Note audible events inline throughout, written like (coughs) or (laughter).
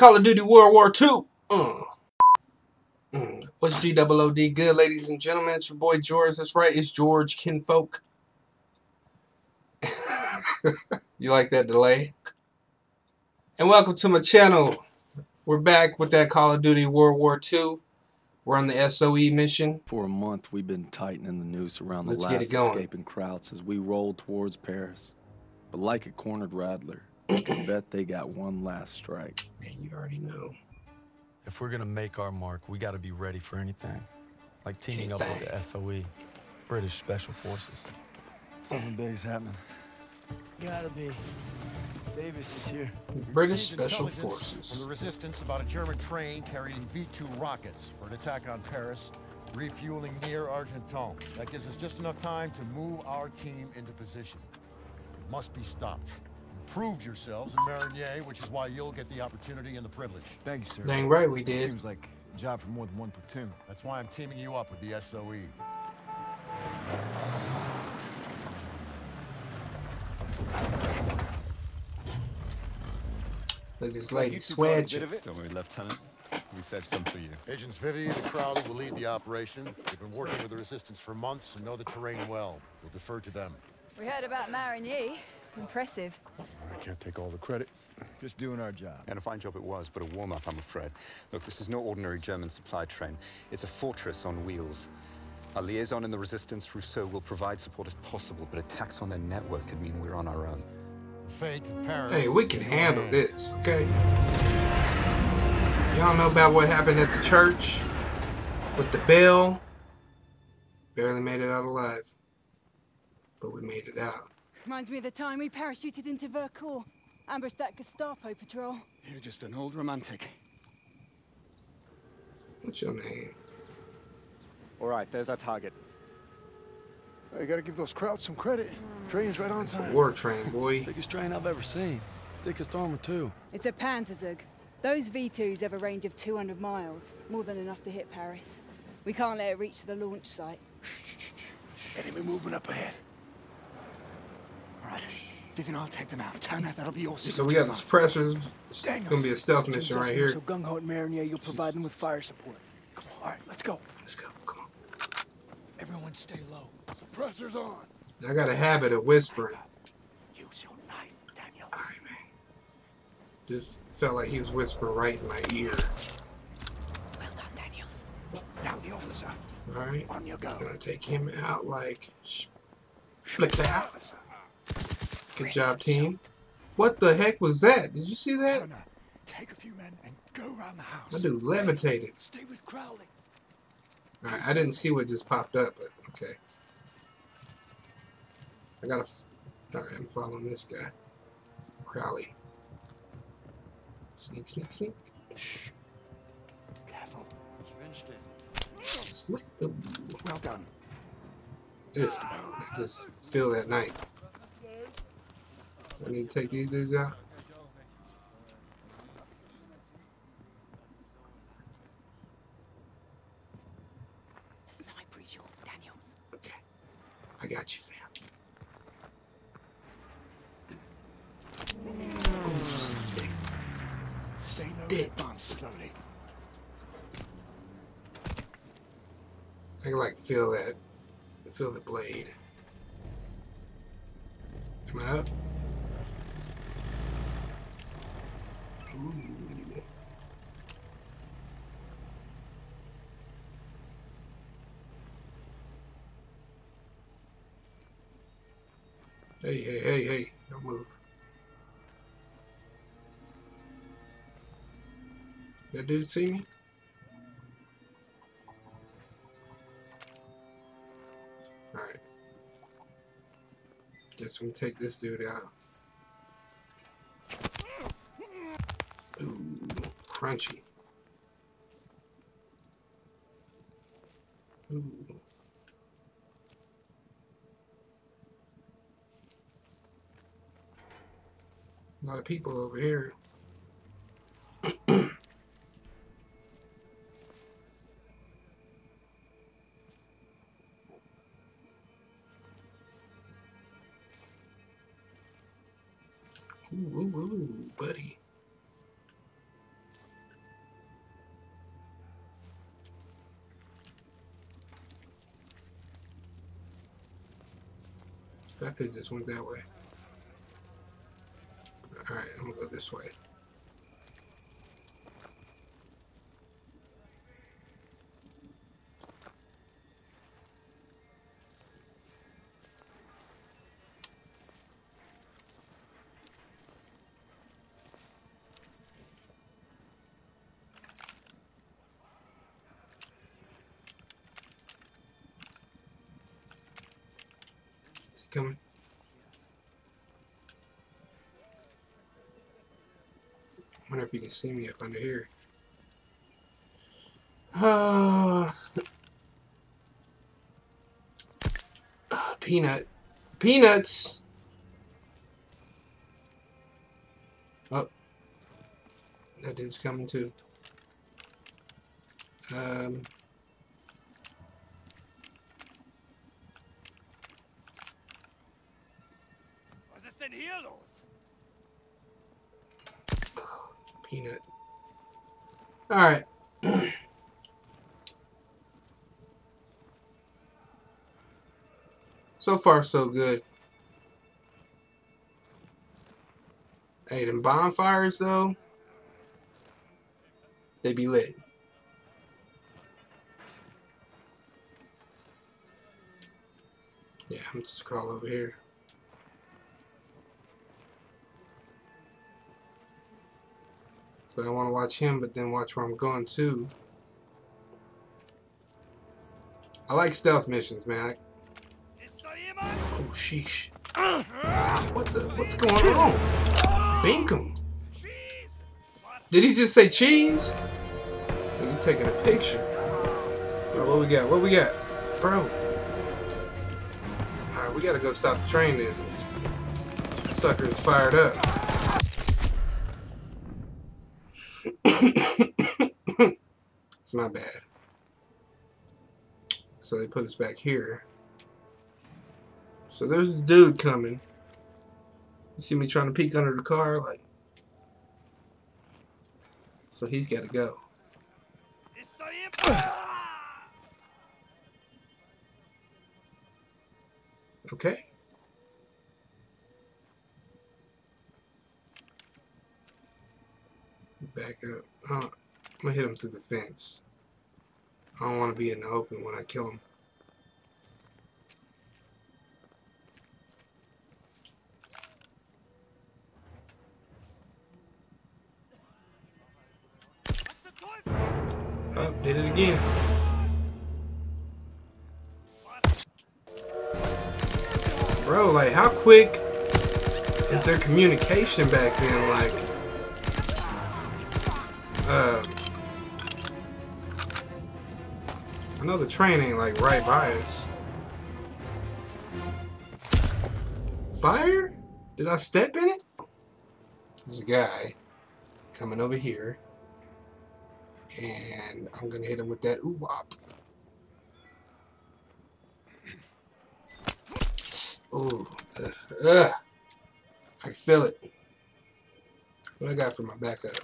Call of Duty World War II. Uh. Mm. What's G-O-O-D good, ladies and gentlemen? It's your boy George. That's right, it's George Kinfolk. (laughs) you like that delay? And welcome to my channel. We're back with that Call of Duty World War II. We're on the SOE mission. For a month, we've been tightening the noose around the Let's get last it going. escaping crowds as we roll towards Paris. But like a cornered rattler, you can bet they got one last strike. Man, you already know. If we're gonna make our mark, we gotta be ready for anything. Like teaming up with the SOE, British Special Forces. Something big's happening. Gotta be. Davis is here. British Special Forces. From the resistance about a German train carrying V-2 rockets for an attack on Paris, refueling near Argenton. That gives us just enough time to move our team into position. It must be stopped. You proved yourselves in Marigny, which is why you'll get the opportunity and the privilege. Thank you, sir. Dang right we did. Seems like a job for more than one platoon. That's why I'm teaming you up with the. SOE. Look at this lady sweating. Don't worry, Lieutenant. We saved some for you. Agents Vivian and Crowley will lead the operation. They've been working with the resistance for months and know the terrain well. We'll defer to them. We heard about Marigny. Impressive. I can't take all the credit. Just doing our job. And a fine job it was, but a warm-up, I'm afraid. Look, this is no ordinary German supply train. It's a fortress on wheels. Our liaison in the resistance, Rousseau, will provide support if possible, but attacks on their network could mean we're on our own. Fate of Paris. Hey, we can handle this, okay? Y'all know about what happened at the church with the bell? Barely made it out alive. But we made it out. Reminds me of the time we parachuted into Vercors. Ambushed that Gestapo patrol. You're just an old romantic. What's your name? All right, there's our target. You gotta give those crowds some credit. Train's right on It's a war train, boy. (laughs) Biggest train I've ever seen. Thickest armor, too. It's a Panzerzug. Those V2s have a range of 200 miles. More than enough to hit Paris. We can't let it reach the launch site. Enemy movement up ahead. All right. Vivian, I'll take them out. Turner, that'll be your So we got the suppressors. It's gonna be a stealth mission right here. So gung ho and Marigny, you'll provide them with fire support. Come on, all right, let's go. Let's go. Come on. Everyone, stay low. Suppressors on. I got a habit of whispering. Use your knife, Daniel. Alright, man. Just felt like he was whispering right in my ear. Well done, Daniels. Now the officer. Alright. On you go. Gonna take him out like. sh- Flick that. Good job, team. What the heck was that? Did you see that? Turner, take a few men and go around the house. My dude levitated. Stay with Crowley. Alright, I didn't see what just popped up, but okay. I gotta. All right, I'm following this guy. Crowley. Sneak, sneak, sneak. Shh. Careful. Slick. Ooh. Well done. Ugh. I just feel that knife. I need to take these dudes out. Sniper is yours, Daniels. Okay. I got you, fam. Ooh, stick. Stay low and Stick. slowly. I can like feel that. Feel the blade. Come I up? Ooh. Hey, hey, hey, hey, don't move. That dude see me? Alright. Guess we take this dude out. Ooh, crunchy. Ooh. A lot of people over here. (clears throat) Ooh, ooh, ooh, buddy. I think just went that way. I'm gonna go this way. Coming? Wonder if you can see me up under here. Ah, peanut. Peanuts! Oh. That dude's coming too. Um. Far, so good. Hey, them bonfires, though, they be lit. Yeah, I'm just crawl over here. So I want to watch him, but then watch where I'm going too. I like stealth missions, man. I... sheesh. What the? What's going on? Binkum. Did he just say cheese? Are you taking a picture? Bro, what we got? What we got? Bro. Alright, we gotta go stop the train then. That sucker is fired up. (coughs) it's my bad. So they put us back here. So there's this dude coming. You see me trying to peek under the car? Like, so he's got to go. Okay. Back up. Uh, I'm gonna hit him through the fence. I don't want to be in the open when I kill him. Again. Bro, like, how quick is their communication back then? Like, uh, I know the train ain't like right by us. Fire? Did I step in it? There's a guy coming over here. And I'm gonna hit him with that ooh wop. Ooh, ugh, ugh. I feel it. What I got for my backup?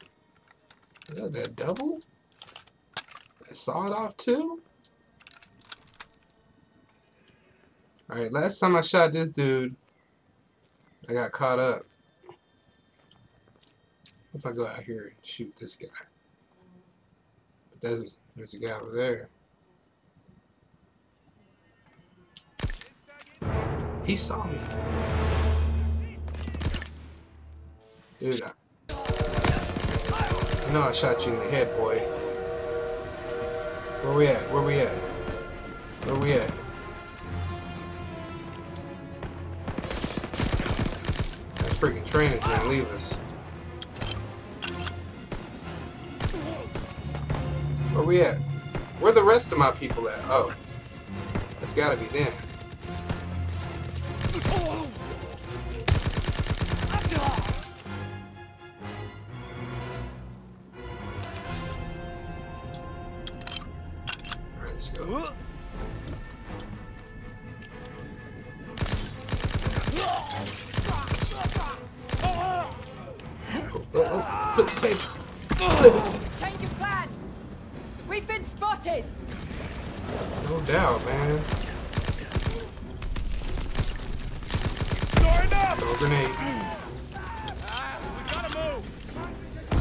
That, double? That sawed off too? Alright, last time I shot this dude, I got caught up. If I go out here and shoot this guy. There's, there's a guy over there. He saw me. Dude, I, I know I shot you in the head, boy. Where we at? Where we at? Where we at? That freaking train is gonna leave us. We at? Where the rest of my people at? Oh. That's gotta be them.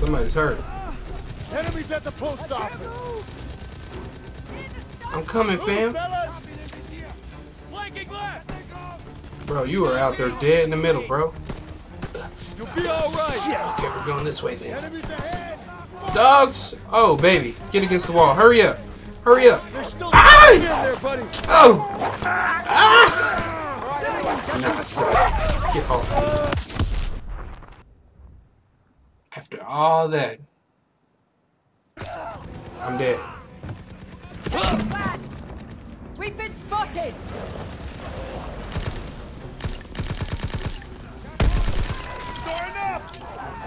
Somebody's hurt. Enemies at the post office. I'm coming, fam. Bro, you were out there dead in the middle, bro. You'll be all right. Okay, we're going this way then. Dogs! Oh, baby. Get against the wall. Hurry up. Hurry up. Ah! in there, buddy. Oh! Ah! Nah, son. Get off me. All that, I'm dead. We've been spotted.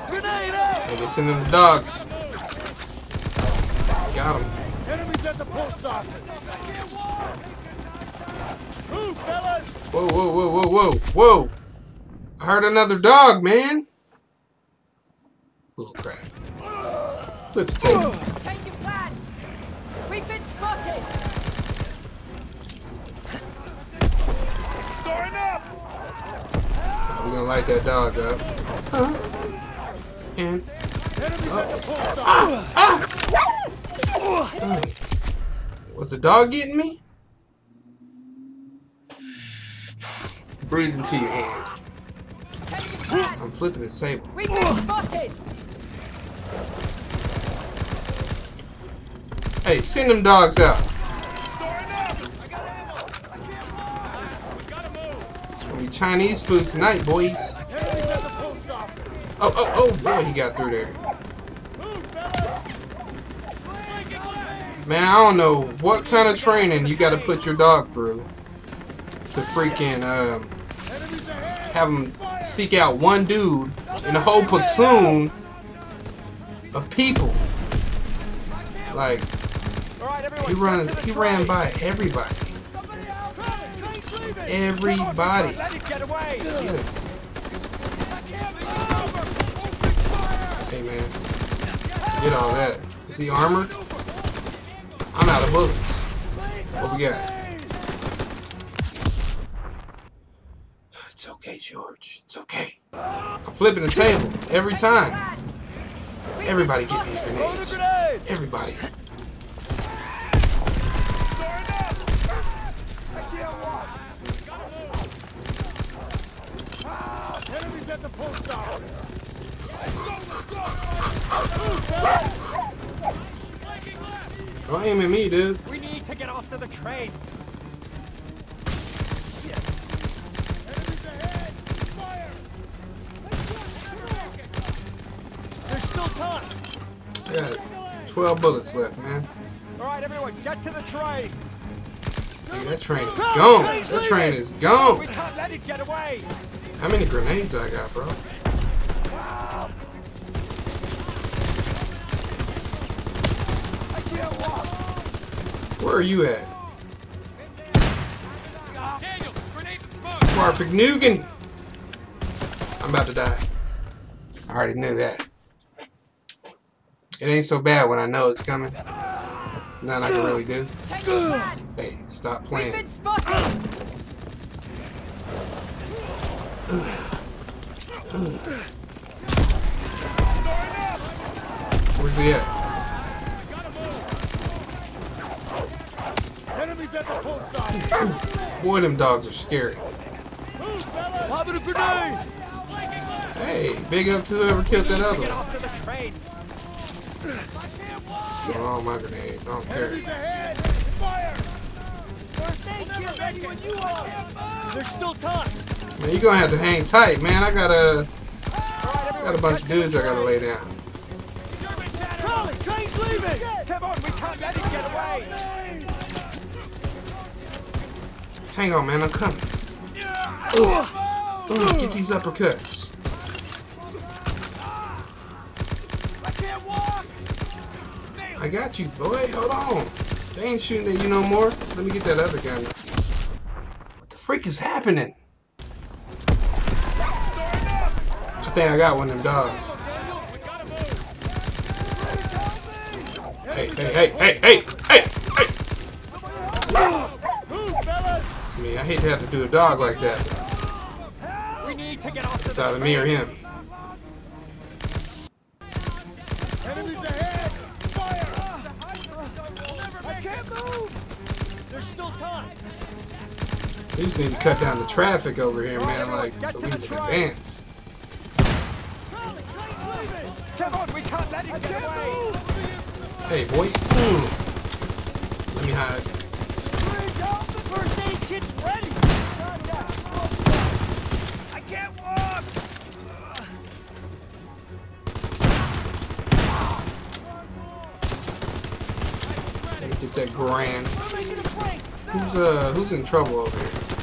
Grenade out. Hey, get sending the dogs. Got him. Enemies at the post office. Move, fellas. Whoa, whoa, whoa, whoa, whoa, whoa. I heard another dog, man. Bull crap. Flip the table. Changing plans. We've been spotted. Storing up. Now we're gonna light that dog up. Huh? And Enemies Oh. at the post ah, ah. was the dog getting me? Breathe into your hand. I'm flipping the table. We've been spotted. Hey, send them dogs out. Chinese food tonight, boys. Oh, oh, oh, boy, he got through there. Man, I don't know what kind of training you got to put your dog through to freaking um, have him seek out one dude in a whole platoon of people. Like he run, he ran by everybody. Everybody. Get away. Get. Hey man, get all that. Is he armored? I'm out of bullets. What we got? It's okay, George. It's okay. I'm flipping the table every time. Everybody get these grenades. Everybody. Enemies at the post office. Don't aim at me, dude. We need to get off to the train. Enemies ahead. Fire. There's still time. Got 12 bullets left, man. All right, everyone, get to the train. Dude, that train is gone. That train is gone. We can't let it get away. How many grenades I got, bro? Where are you at? Swarfig Nugan! I'm about to die. I already knew that. It ain't so bad when I know it's coming. Nothing I can really do. Hey, stop playing. been spotted. Where's he at? Enemies at the post. Boy, them dogs are scary. Lob a grenade. Hey, big up to whoever killed that other one. off to the train. Stealing all my grenades. I don't care. Enemies ahead. Fire. There's still time. Man, you gonna have to hang tight, man. I got a, got a bunch of dudes I gotta lay down. Hang on, man. I'm coming. Ugh. Ugh, get these uppercuts. I can't walk. I got you, boy. Hold on. They ain't shooting at you no more. Let me get that other gun. What the freak is happening? I think I got one of them dogs. Hey, hey, hey, hey, hey, hey, hey! I mean, I hate to have to do a dog like that. We need to get off It's either me or him. Enemies ahead! Fire! I can't move! There's still time. We just need to cut down the traffic over here, man, like, so we can advance. Come on, we can't let him get away! Hey, boy. Let me hide. Get that grand. Who's uh who's in trouble over here?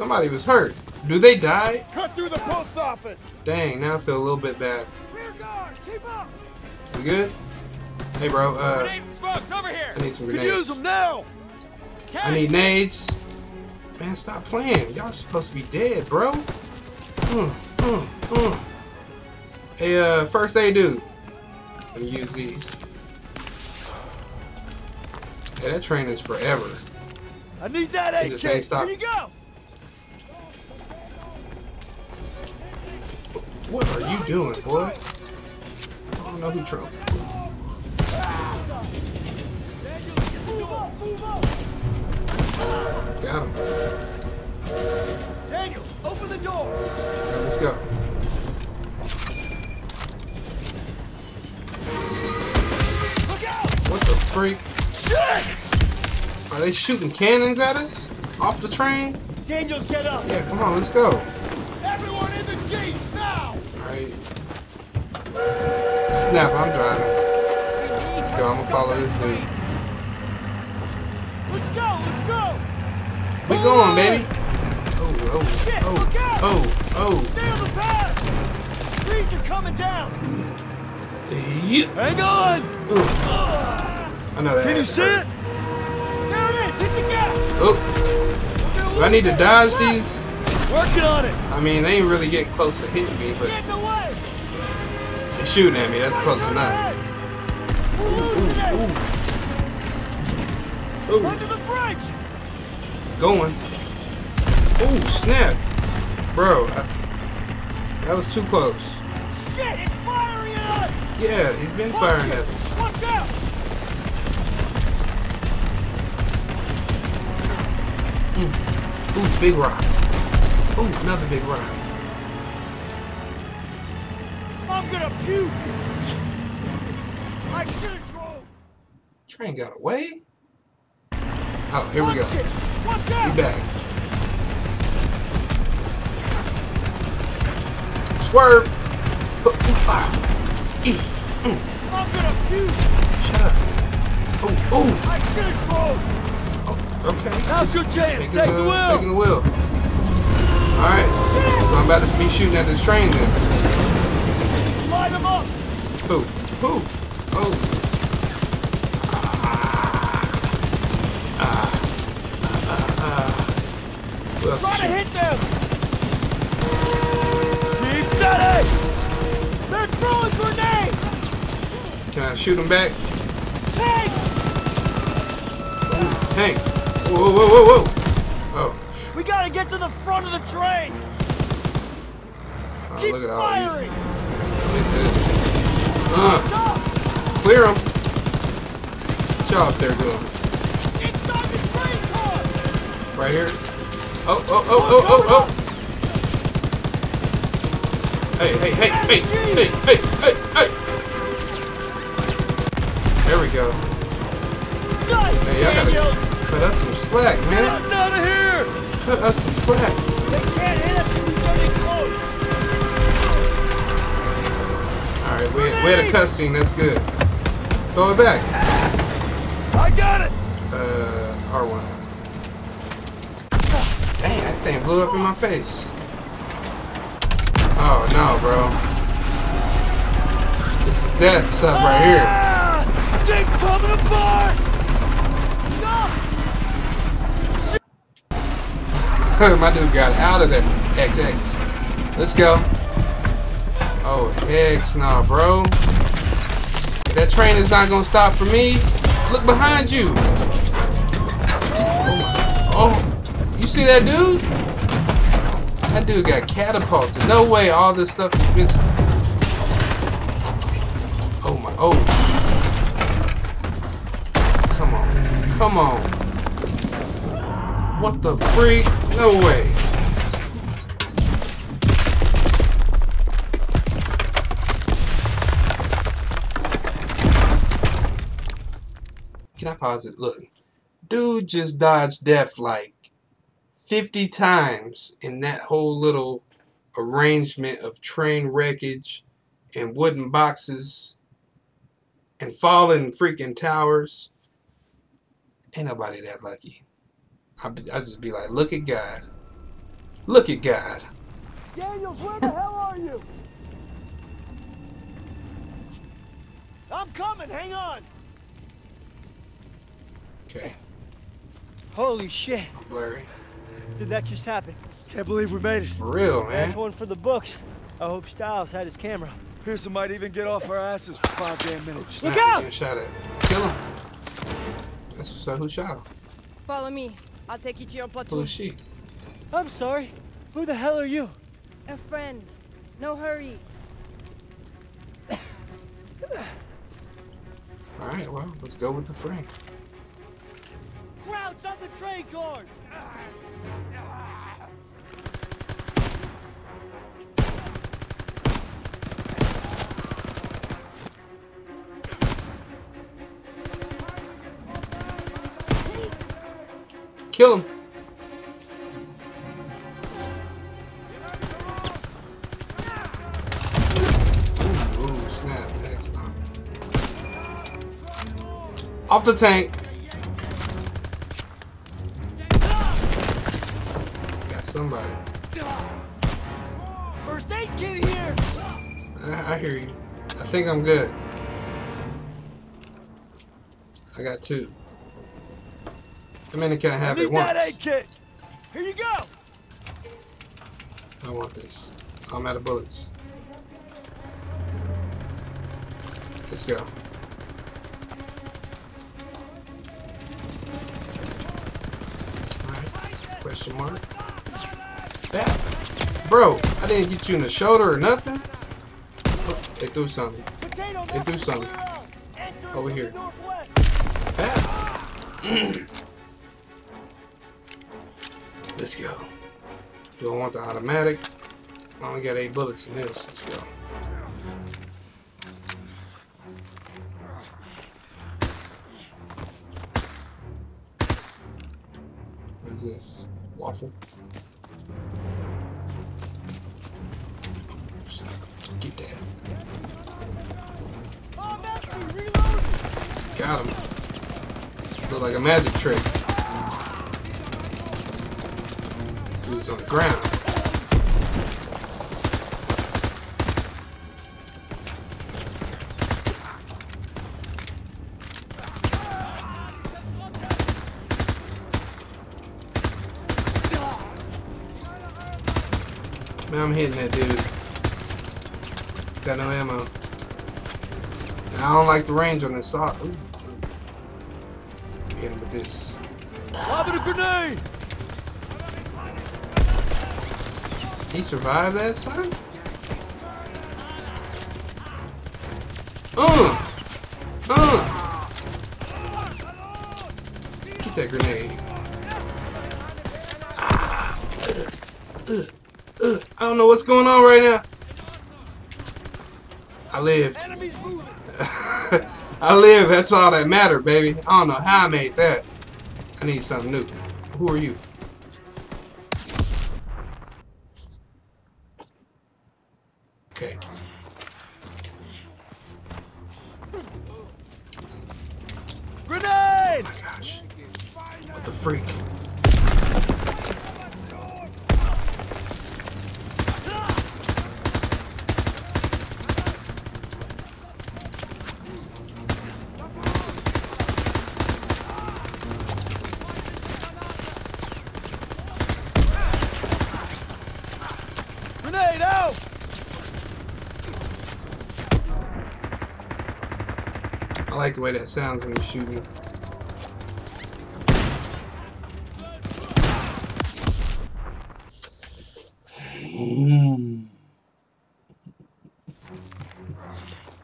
Somebody was hurt. Do they die? Cut through the post office! Dang, now I feel a little bit bad. Rear guard, keep up! We good? Hey, bro. Uh, Grenades and smokes over here! I need some grenades. use them now! I need nades. Man, stop playing. Y'all supposed to be dead, bro. Mm, mm, mm. Hey, uh, first aid dude. Let me use these. Hey, that train is forever. I need that just. Here you go! What are you doing, boy? I don't know who trouble. Got him. Daniel, open the door! Alright, let's go. Look out! What the freak? Shit! Are they shooting cannons at us? Off the train? Daniels, get up! Yeah, come on, let's go. Snap, I'm driving. Let's go, I'm gonna follow this dude. Let's go, let's go! We going, baby. Oh, oh, Shit, oh, look out! oh, oh. Stay on the path! Trees are coming down! Yeah. Hang on! I know that. Can you see hurt. it? There it is! Hit the gas! Oh, do I need to dodge these? Working on it! I mean, they ain't really getting close to hitting me, but Get in the way! Shooting at me. That's close enough. Ooh, ooh, ooh. Under the bridge! Going. Ooh, snap. Bro, I, that was too close. Shit, it's firing at us! Yeah, he's been Watch firing it. at us. Watch out! Ooh, big rock. Ooh, another big rock. Gonna puke! I should have drove! Train got away? Oh, here we go. Watch it! Watch We back. Swerve. Oh, ah. E. I'm gonna puke! Shut up. Oh, oh. I should have drove! Okay. Now's your chance! Taking Take the, the wheel! Taking the wheel. All right. So I'm about to be shooting at this train then. Light them up! Who? Who? Oh. Who else Try is to hit them! Keep steady! They're throwing grenades! Can I shoot him back? Tank! Ooh, tank. Whoa, whoa, whoa, whoa. Oh. We gotta get to the front of the train! Oh, Keep look at all these. firing! Look Uh, clear them. Y'all up there doing? Inside the train car! Right here? Oh, oh, oh, oh, oh, oh! Hey, hey, hey, hey, hey, hey, hey, hey! There we go. Hey, y'all gotta cut us some slack, Get man. us out of here! Cut us some slack. They can't hit us if we get close! We, had a cutscene, that's good. Throw it back. I got it! Uh, R1. Dang, that thing blew up in my face. Oh no, bro. This is death stuff right here. Ah! Jeep's coming apart! No! (laughs) My dude got out of there. XX. Let's go. Oh, heck nah, bro. That train is not gonna stop for me. Look behind you. Oh, oh, you see that dude? That dude got catapulted. No way all this stuff is missing. Oh my, oh. Come on, come on. What the freak? No way. Look. Dude just dodged death like 50 times in that whole little arrangement of train wreckage and wooden boxes and falling freaking towers. Ain't nobody that lucky. I I just be like, look at God. Look at God. Daniels, where the hell are you? I'm coming, hang on. Okay, Holy shit. I'm blurry. Did that just happen? Can't believe we made it. For real, man. That's man. one for the books. I hope Stiles had his camera. Pierson might even get off our asses for five damn minutes. Look out! Getting shot at. Kill him. That's what's up. Who shot him? Follow me. I'll take you to your platoon. Who is she? I'm sorry. Who the hell are you? A friend. No hurry. Alright, well, let's go with the friend. Crowds on the train cars! Kill him. Ooh, ooh, snap. Next time. Off the tank. Think I'm good. I got two. How many can I have Need at once? Here you go! I want this. I'm out of bullets. Let's go. Alright. Question mark. That. Bro, I didn't get you in the shoulder or nothing. They threw something. Potato They threw something. Over here. (clears throat) Let's go. Do I want the automatic? I only got eight bullets in this. Let's go. Got him. Look like a magic trick. This dude's on the ground. Man, I'm hitting that dude. Got no ammo. I don't like the range on this. Ooh, ooh. Hit him with this. Lobbing a grenade! He survived that, son? Uh! Uh! Get that grenade. Ah. Uh, uh. I don't know what's going on right now. I lived. (laughs) I live, that's all that mattered, baby. I don't know how I made that. I need something new. Who are you? Okay. Grenade! Oh my gosh. What the freak? Grenade out! I like the way that sounds when you're shooting. (sighs)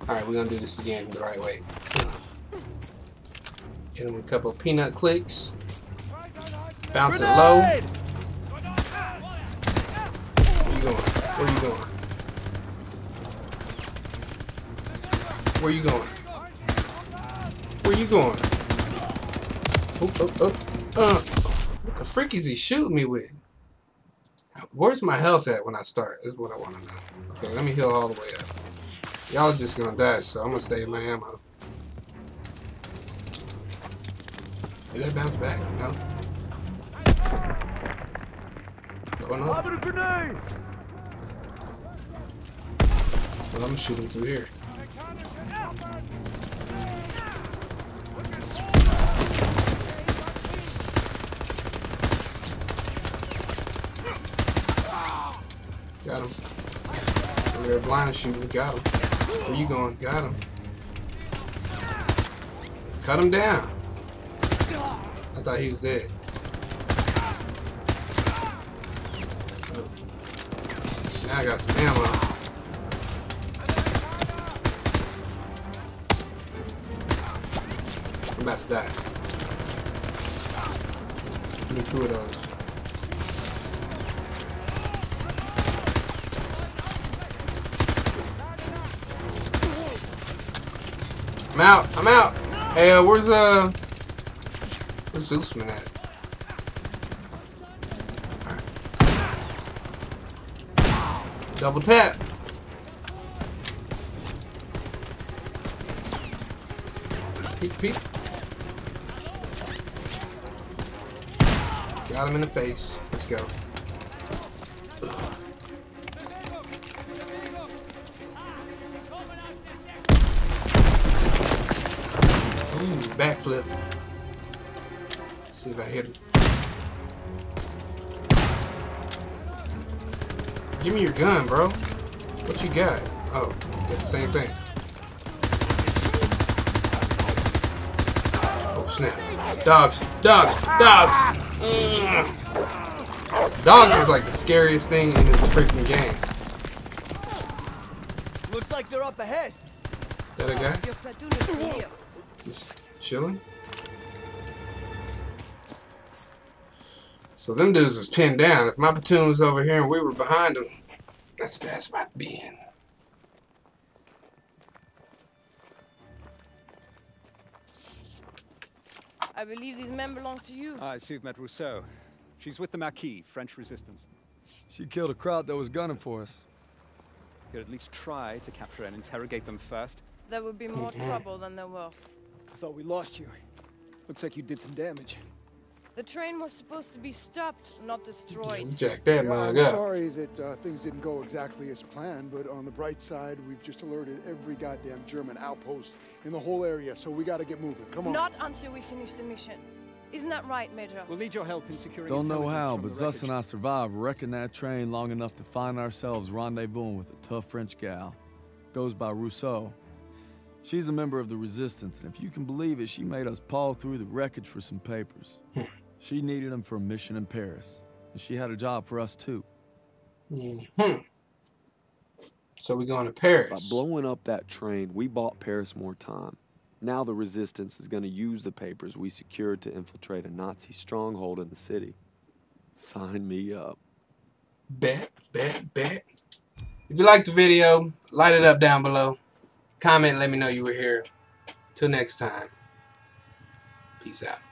Alright, we're gonna do this again the right way. Hit him a couple peanut clicks. Bounce it low. Where you going? Where you going? Where you going? Where you going? Oh, oh, oh. Uh, what the freak is he shooting me with? Where's my health at when I start? Is what I want to know. Okay, let me heal all the way up. Y'all just gonna die, so I'm gonna stay in my ammo. Did that bounce back? No. Going up. Lobbing a grenade! Well, I'm gonna shoot him through here. Got him. Over there blind shooting. Got him. Where you going? Got him. Cut him down. I thought he was dead. Oh. Now I got some ammo. I'm about to die. Give me two of those. I'm out. I'm out. Hey, uh, where's uh, where's Zussman at? Double tap. Peek, peek. Got him in the face. Let's go. Ooh, backflip. See if I hit. Give me your gun, bro. What you got? Oh, got the same thing. Oh, snap. Dogs, dogs, dogs! Mm. Dogs is like the scariest thing in this freaking game. Looks like they're up ahead. That a guy? Chilling. So them dudes was pinned down. If my platoon was over here and we were behind them, that's a bad spot to be in. I believe these men belong to you. I see you've met Rousseau. She's with the Maquis, French resistance. She killed a crowd that was gunning for us. You Could at least try to capture and interrogate them first. There would be more mm-hmm. trouble than they're worth. I thought we lost you. Looks like you did some damage. The train was supposed to be stopped, not destroyed. Jack that Yeah, mug I'm up. sorry that uh, things didn't go exactly as planned, but on the bright side, we've just alerted every goddamn German outpost in the whole area, so we gotta get moving. Come on. Not until we finish the mission. Isn't that right, Major? We'll need your help in securing Don't know how, but the Zus and. I survived wrecking that train long enough to find ourselves rendezvousing with a tough French gal. Goes by Rousseau. She's a member of the Resistance, and if you can believe it, she made us paw through the wreckage for some papers. she needed them for a mission in Paris, and she had a job for us too. Hmm. So we're going to Paris. By blowing up that train, we bought Paris more time. Now the resistance is going to use the papers we secured to infiltrate a Nazi stronghold in the city. Sign me up. Bet, bet, bet. If you liked the video, light it up down below. Comment, let me know you were here. Till next time. Peace out.